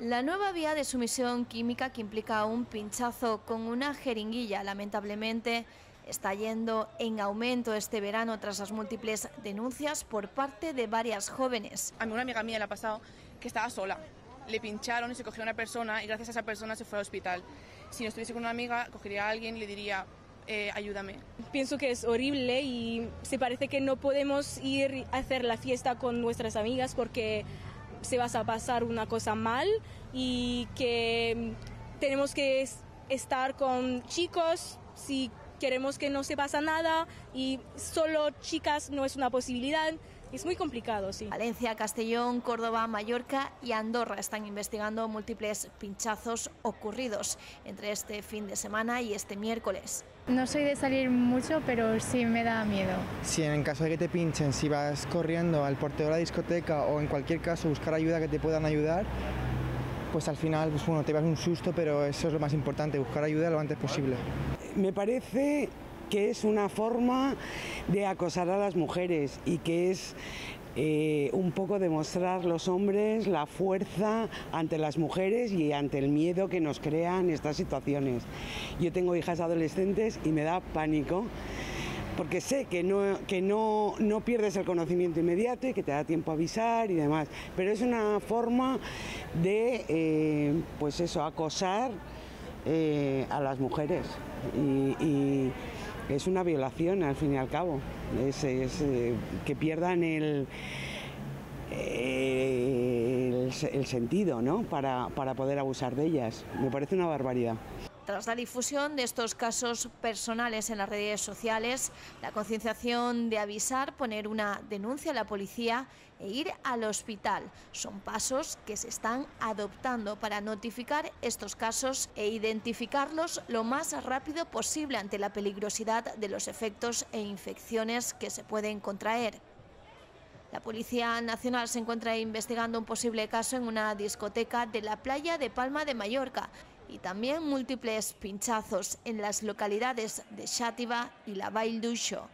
La nueva vía de sumisión química que implica un pinchazo con una jeringuilla, lamentablemente, está yendo en aumento este verano tras las múltiples denuncias por parte de varias jóvenes. A mí una amiga mía le ha pasado que estaba sola. Le pincharon y se cogió a una persona y gracias a esa persona se fue al hospital. Si no estuviese con una amiga, cogería a alguien y le diría, eh, ayúdame. Pienso que es horrible y se parece que no podemos ir a hacer la fiesta con nuestras amigas porque se va a pasar una cosa mal y que tenemos que estar con chicos si queremos que no se pasa nada y solo chicas no es una posibilidad. Es muy complicado, sí. Valencia, Castellón, Córdoba, Mallorca y Andorra están investigando múltiples pinchazos ocurridos entre este fin de semana y este miércoles. No soy de salir mucho, pero sí me da miedo. Si en caso de que te pinchen, si vas corriendo al portero de la discoteca o en cualquier caso buscar ayuda que te puedan ayudar, pues al final pues bueno, te vas un susto, pero eso es lo más importante, buscar ayuda lo antes posible. Me parece que es una forma de acosar a las mujeres y que es eh, un poco demostrar los hombres la fuerza ante las mujeres y ante el miedo que nos crean estas situaciones. Yo tengo hijas adolescentes y me da pánico porque sé que no, que no, no pierdes el conocimiento inmediato y que te da tiempo a avisar y demás, pero es una forma de, eh, pues eso, acosar eh, a las mujeres y es una violación al fin y al cabo. Es, eh, que pierdan el, el, el, sentido ¿no? para, para poder abusar de ellas. Me parece una barbaridad. Tras la difusión de estos casos personales en las redes sociales, la concienciación de avisar, poner una denuncia a la policía e ir al hospital son pasos que se están adoptando para notificar estos casos e identificarlos lo más rápido posible ante la peligrosidad de los efectos e infecciones que se pueden contraer. La Policía Nacional se encuentra investigando un posible caso en una discoteca de la playa de Palma de Mallorca y también múltiples pinchazos en las localidades de Xátiva y la Vall d'Uixó.